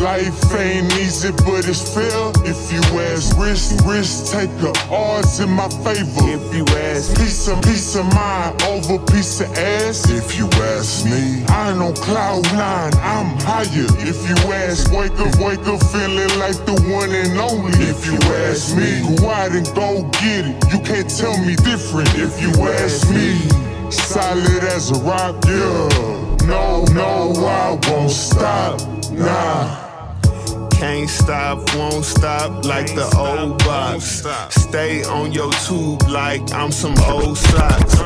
Life ain't easy, but it's fair. If you ask risk, risk taker, odds in my favor. If you ask Peace of, peace of mind over piece of ass. If you ask me, I ain't on cloud nine, I'm higher. If you ask, wake up, wake up feeling like the one and only. If you ask me, go out and go get it. You can't tell me different. If you ask me, solid as a rock, yeah. No, no, I won't stop, nah. Can't stop, won't stop like the old box. Stay on your tube like I'm some old socks.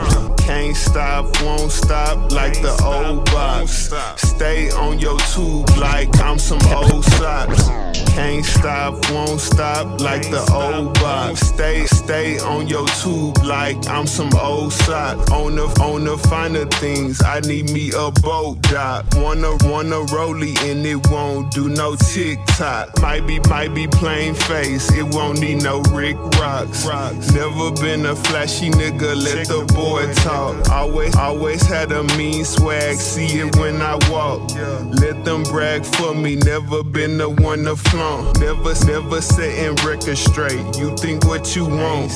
Can't stop, won't stop like the old box. Stay on your tube like I'm some old socks. Can't stop, won't stop like the old box. Stay, stay on your tube like I'm some old sock. On the, on the finer things, I need me a boat dock. Wanna, wanna rollie and it won't do no tick tock. Might be, might be plain face, it won't need no Rick Rocks. Never been a flashy nigga, let the boy talk. Always, always had a mean swag, see it when I walk. Let them brag for me, never been the one to flaunt. Never, never setting record straight. You think what you want.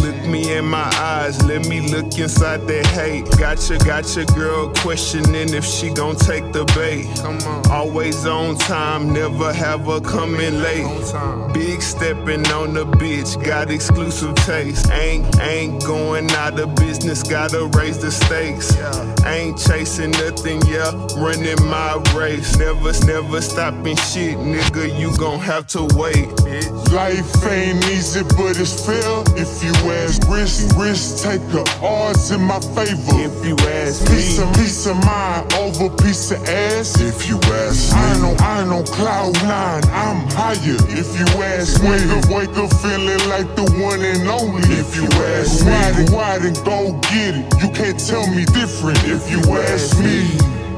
Look me in my eyes, let me look inside that hate. Gotcha, gotcha, girl questioning if she gon' take the bait. Always on time, never have her coming late. Big stepping on the bitch, got exclusive taste. Ain't, ain't going out of business, gotta raise the stakes. Ain't chasing nothing, yeah, running my race. Never, never stopping shit, nigga, you gon' have to wait. Life ain't easy, but it's fair. If you ask risk, risk taker, odds in my favor. If you ask Peace me, of, peace of mind over piece of ass. If you ask me, I ain't on, I ain't on cloud nine, I'm higher. If you ask me, wake up, wake up feeling like the one and only. If you ask me, wide and wide and go get it. You can't tell me different. If you ask me,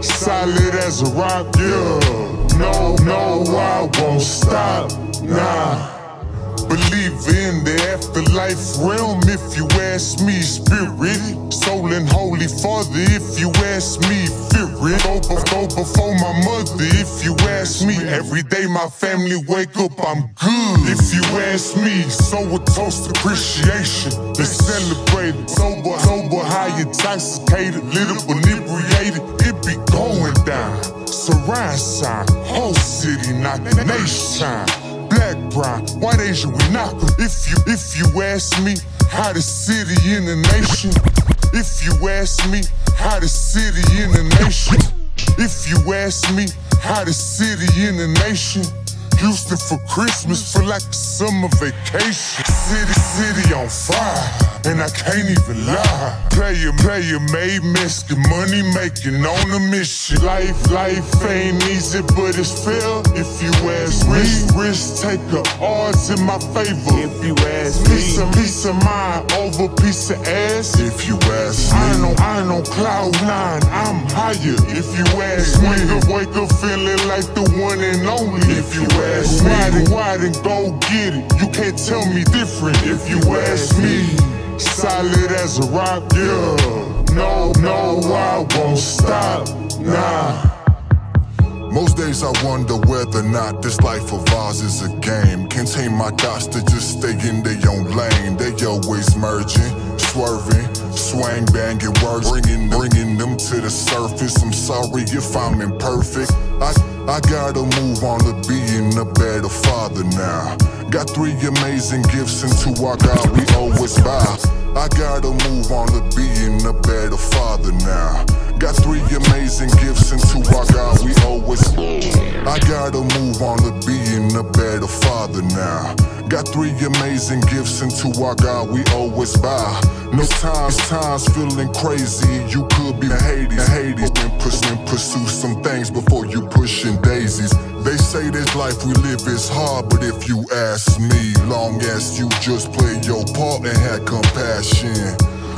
solid as a rock, yeah. No, no, I won't stop, nah. Believe in the afterlife realm if you ask me, Spirit, Soul and holy father if you ask me, fear. Go, go before my mother if you ask me. Every day my family wake up, I'm good. If you ask me, so a toast appreciation. Let's celebrate. Sober, sober, high intoxicated, little inebriated. It be going down. Surround sound, whole city knocking nation black, brown, white, Asian, we 'em. If you, if you ask me how the city in the nation, if you ask me how the city in the nation, if you ask me how the city in the nation, Houston for Christmas feel like a summer vacation. City, city on fire, and I can't even lie. Player, player made Mexican money making on a mission. Life, life ain't easy, but it's fair. If you ask me, risk, risk taker, odds in my favor. if you ask Peace me, of, peace of mind over piece of ass. If you ask me, I ain't on, I ain't on cloud nine, I'm higher. If you ask me, wake up, wake up feeling like the one and only. If you ask me, wide and wide and go get it. You can't tell me different. If you ask me, solid as a rock, yeah. No, no, I won't stop, nah. Most days I wonder whether or not this life of ours is a game. Can't tame my thoughts to just stay in their own lane. They always merging, swerving, swang banging words, bringing, bringing them to the surface. I'm sorry if I'm imperfect. I, I gotta move on to a better father now. Got three amazing gifts into our God we always bow. I gotta move on to being a better father now. Got three amazing gifts into our God we always I gotta move on to being a better father now. Got three amazing gifts into our God we always bow. No times, times feeling crazy. You could be in Hades, and and pursue some you ask me, long as you just play your part and had compassion.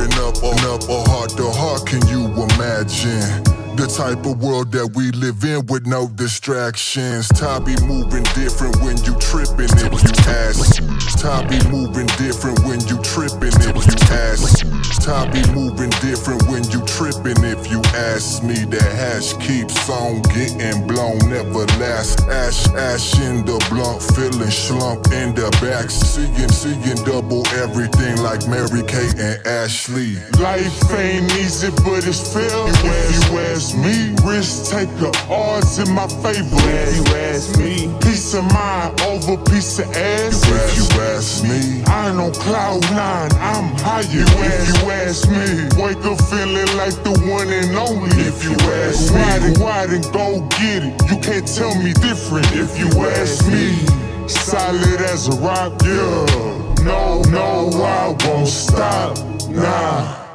And up, on up, or heart to heart, can you imagine? The type of world that we live in with no distractions. Time be moving different when you tripping if you ask. Be moving different when you tripping if you ask. Top be moving different when you tripping if you ask me. That hash keeps on getting blown, never last. Ash, ash in the blunt, feeling slump in the back. Seeing, seeing double everything like Mary Kate and Ashley. Life ain't easy, but it's fair. If you ask me, risk taker odds in my favor. If you ask me, Peace of mind over piece of ass. If you ask me, I ain't on cloud nine, I'm higher. If you ask me, wake up feeling like the one and only. If you ask me, ride and ride and go get it. You can't tell me different. If you ask me, solid as a rock, yeah. No, no, I won't stop, nah.